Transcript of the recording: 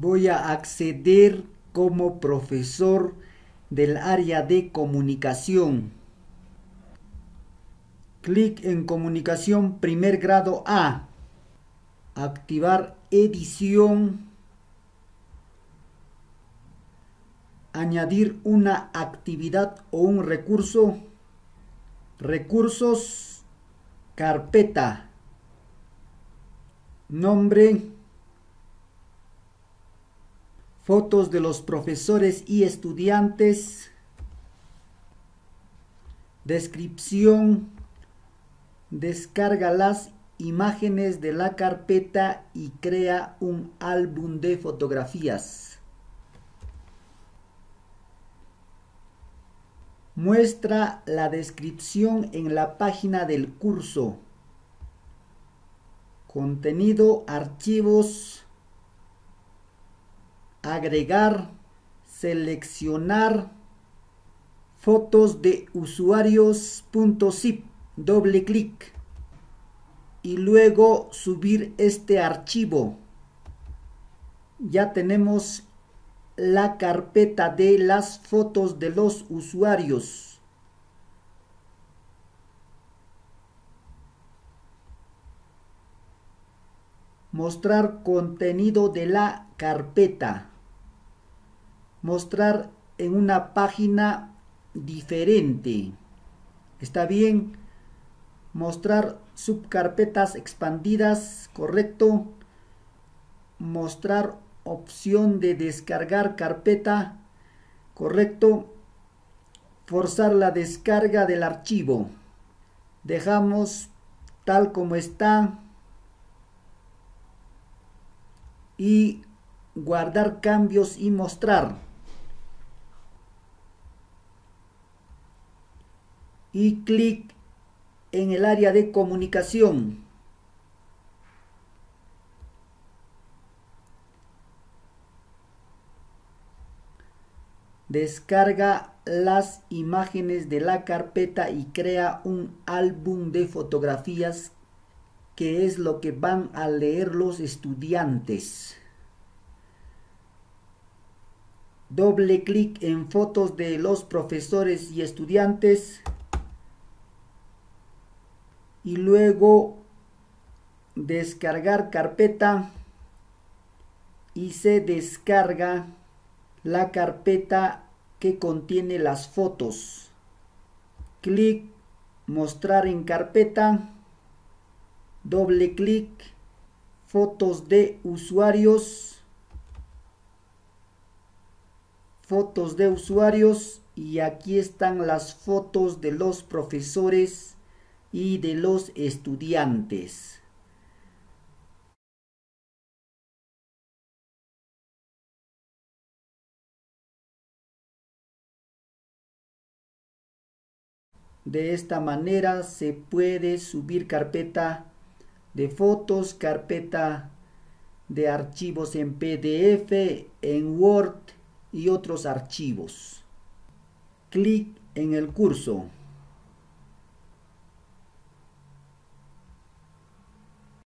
voy a acceder como profesor del área de comunicación. Clic en comunicación primer grado A. Activar edición. Añadir una actividad o un recurso. Recursos. Carpeta. Nombre fotos de los profesores y estudiantes, descripción, descarga las imágenes de la carpeta y crea un álbum de fotografías. Muestra la descripción en la página del curso. Contenido, archivos, agregar, seleccionar fotos de usuarios.zip, doble clic y luego subir este archivo. Ya tenemos la carpeta de las fotos de los usuarios. Mostrar contenido de la carpeta mostrar en una página diferente. Está bien. Mostrar subcarpetas expandidas, correcto. Mostrar opción de descargar carpeta, correcto. Forzar la descarga del archivo. Dejamos tal como está. Y guardar cambios y mostrar. Y clic en el área de comunicación. Descarga las imágenes de la carpeta y crea un álbum de fotografías que es lo que van a leer los estudiantes. Doble clic en fotos de los profesores y estudiantes y luego descargar carpeta. Y se descarga la carpeta que contiene las fotos. Clic mostrar en carpeta, doble clic, fotos de usuarios, fotos de usuarios y aquí están las fotos de los profesores y de los estudiantes. De esta manera se puede subir carpeta de fotos, carpeta de archivos en PDF, en Word y otros archivos. Clic en el curso.